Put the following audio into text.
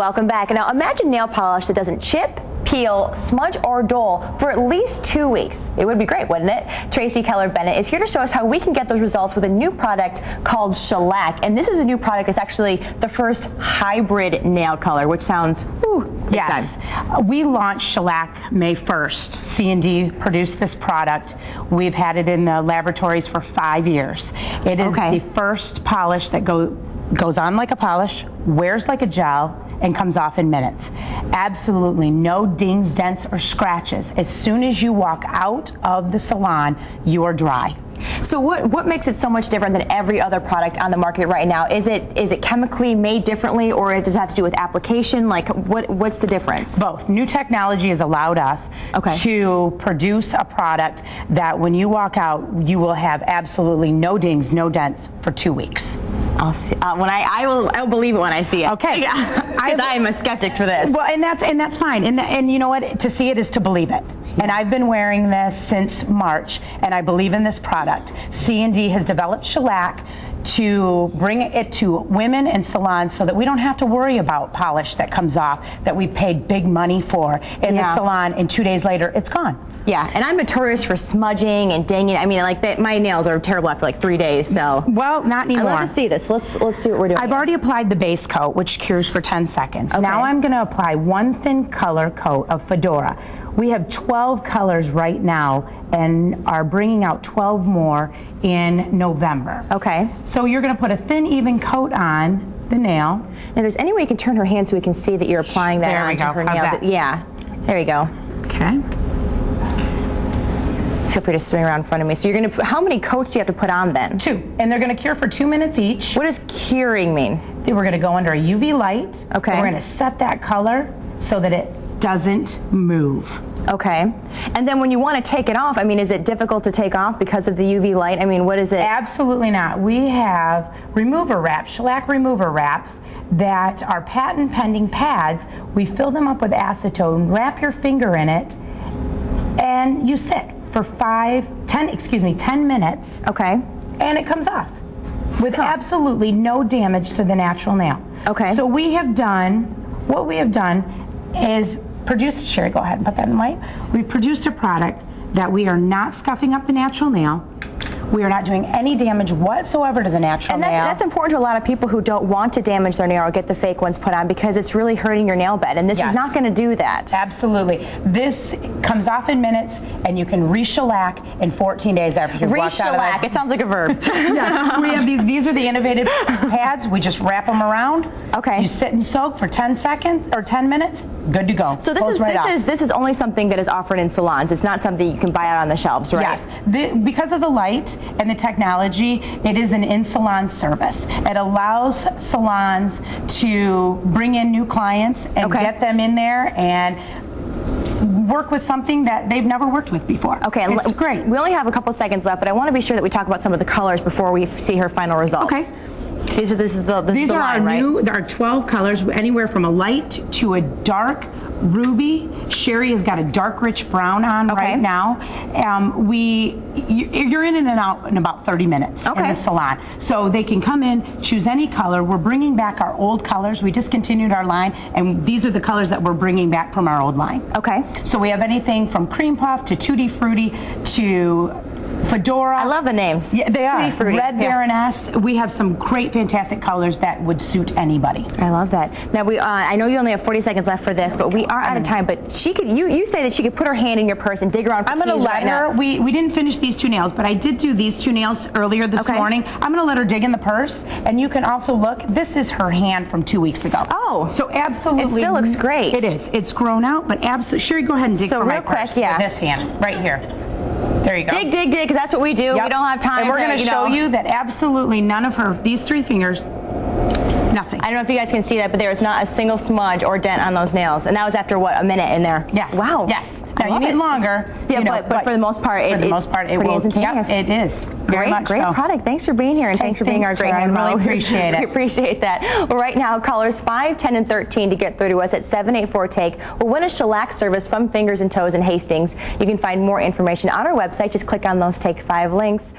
Welcome back. Now imagine nail polish that doesn't chip, peel, smudge, or dull for at least two weeks. It would be great, wouldn't it? Tracy Keller Bennett is here to show us how we can get those results with a new product called Shellac. And this is a new product that's actually the first hybrid nail color, which sounds whew, Yes, time. we launched Shellac May 1st. CND produced this product. We've had it in the laboratories for five years. It is Okay. the first polish that go, goes on like a polish, wears like a gel, and comes off in minutes. Absolutely no dings, dents, or scratches. As soon as you walk out of the salon, you are dry. So what what makes it so much different than every other product on the market right now? Is it is it chemically made differently, or does it have to do with application? Like what what's the difference? Both. New technology has allowed us Okay. to produce a product that when you walk out, you will have absolutely no dings, no dents for two weeks. I'll see, uh, when I I will I will believe it when I see it. Okay. Yeah. Because I am a skeptic for this. Well, and that's and that's fine. And and you know what? To see it is to believe it. And I've been wearing this since March, and I believe in this product. CND has developed shellac to bring it to women and salons so that we don't have to worry about polish that comes off that we paid big money for in Yeah. the salon and two days later it's gone. Yeah, and I'm notorious for smudging and dinging. I mean, like that, my nails are terrible after like three days. So Well, not anymore. I love to see this. Let's let's see what we're doing. I've already applied the base coat, which cures for 10 seconds. Okay. Now I'm going to apply one thin color coat of Fedora. We have 12 colors right now and are bringing out 12 more in November. okay. So you're going to put a thin, even coat on the nail. Now, there's any way you can turn her hand so we can see that you're applying that There we onto go. her How's nail. that? Yeah. There you go. Okay. Feel free to swing around in front of me. So you're gonna. How many coats do you have to put on then? Two. And they're going to cure for two minutes each. What does curing mean? Then we're going to go under a UV light. Okay. We're going to set that color so that it doesn't move. Okay. And then when you want to take it off, I mean, is it difficult to take off because of the UV light? I mean, what is it? Absolutely not. We have remover wraps, shellac remover wraps that are patent pending pads. We fill them up with acetone, wrap your finger in it, and you sit for five, ten, excuse me, 10 minutes, Okay. and it comes off with absolutely no damage to the natural nail. Okay. So we have done, what we have done is produced, Sherry, go ahead and put that in light. We've produced a product that we are not scuffing up the natural nail. We are not doing any damage whatsoever to the natural And that's, nail. that's important to a lot of people who don't want to damage their nail or get the fake ones put on because it's really hurting your nail bed. And this is not going to do that. Absolutely. This comes off in minutes, and you can re-shellac in 14 days after you've washed out of Re-shellac. It sounds like a verb. Yeah, we have these, these are the innovative pads. We just wrap them around. Okay. You sit and soak for 10 seconds or 10 minutes. Good to go. So this is right this off. is this is only something that is offered in salons. It's not something you can buy out on the shelves, right? Yes, the, because of the light and the technology, it is an in-salon service. It allows salons to bring in new clients and Okay. get them in there and work with something that they've never worked with before. Okay, it's great. We only have a couple seconds left, but I want to be sure that we talk about some of the colors before we see her final results. Okay. These are this is the this These is the are line, our right? new, there are 12 colors, anywhere from a light to a dark ruby. Sherry has got a dark rich brown on Okay. right now. Um, we, you, you're in and out in about 30 minutes in Okay. the salon. So they can come in, choose any color. We're bringing back our old colors. We discontinued our line, and these are the colors that we're bringing back from our old line. Okay. So we have anything from cream puff to tutti frutti to fedora. I love the names. Yeah, they are. Frutti, Red yeah. Baroness. We have some great, fantastic colors that would suit anybody. I love that. Now we, uh, I know you only have 40 seconds left for this, but we are out of time. But she could, you, you say that she could put her hand in your purse and dig around. For I'm going to let right her. now. We we didn't finish these two nails, but I did do these two nails earlier this Okay. morning. I'm going to let her dig in the purse, and you can also look. This is her hand from two weeks ago. Oh. so absolutely, It still looks great. It is. It's grown out, but absolutely. Sherry, go ahead and dig So for my real quick, purse yeah. this hand right here. There you go. Dig, dig, dig, because that's what we do. We don't have time. And we're going to show know- you that absolutely none of her these three fingers, nothing. I don't know if you guys can see that, but there is not a single smudge or dent on those nails, and that was after what a minute in there. Yes. Wow. Yes. I Now you need it. longer. Yeah, you know, but, but for the most part, for it, the it- most part, it pretty will. instantaneous. Yep, it is. Very Great, much great so. product. Thanks for being here, and Hey, thanks for being our thanks, great I really appreciate it. we appreciate that. Well, right now, callers 5, 10, and 13 to get through to us at 784-TAKE will win a shellac service from Fingers and Toes in Hastings. You can find more information on our website. Just click on those Take 5 links.